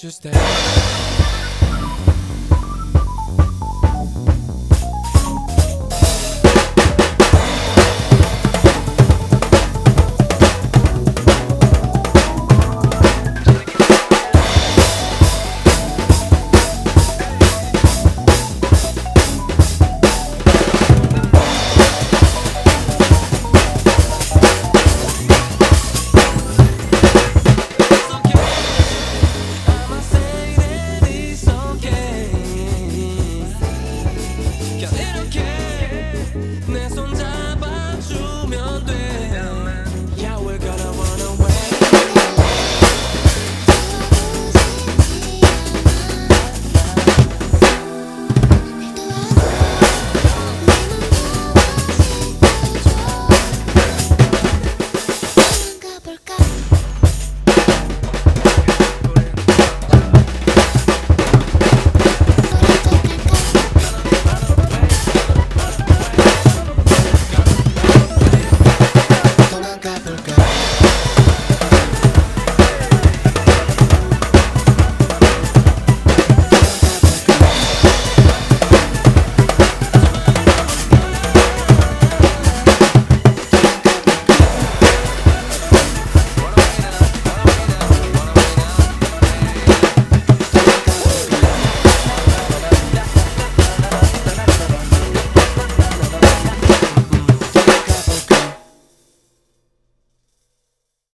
just that. 내 손 잡아주면 돼.